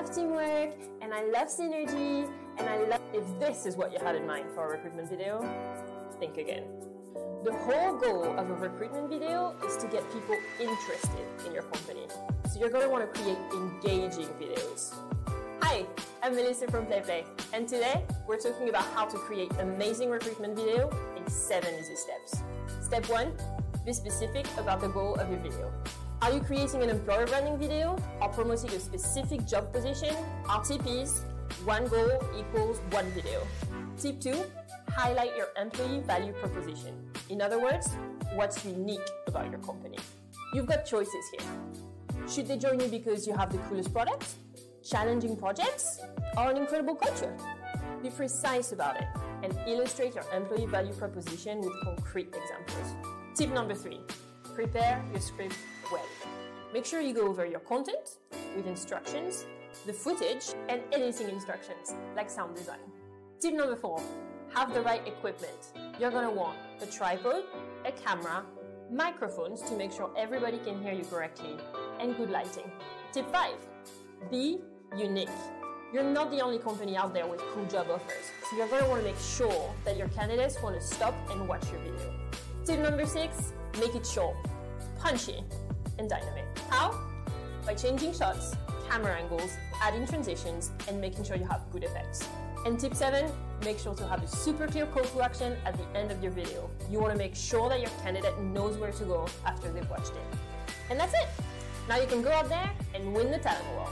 love teamwork, and I love synergy, and I love. If this is what you had in mind for a recruitment video, think again. The whole goal of a recruitment video is to get people interested in your company. So you're going to want to create engaging videos. Hi, I'm Melissa from PlayPlay, and today we're talking about how to create amazing recruitment video in seven easy steps. Step one, be specific about the goal of your video. Are you creating an employer branding video or promoting a specific job position? RTPs, one goal equals one video. Tip two, highlight your employee value proposition. In other words, what's unique about your company. You've got choices here. Should they join you because you have the coolest products, challenging projects, or an incredible culture? Be precise about it and illustrate your employee value proposition with concrete examples. Tip number three, prepare your script well. Make sure you go over your content with instructions, the footage, and editing instructions, like sound design. Tip number four, have the right equipment. You're gonna want a tripod, a camera, microphones to make sure everybody can hear you correctly, and good lighting. Tip five, be unique. You're not the only company out there with cool job offers, so you're gonna wanna make sure that your candidates wanna stop and watch your video. Tip number six, make it short, punchy, and dynamic. How? By changing shots, camera angles, adding transitions, and making sure you have good effects. And tip seven, make sure to have a super clear call to action at the end of your video. You wanna make sure that your candidate knows where to go after they've watched it. And that's it. Now you can go out there and win the talent war.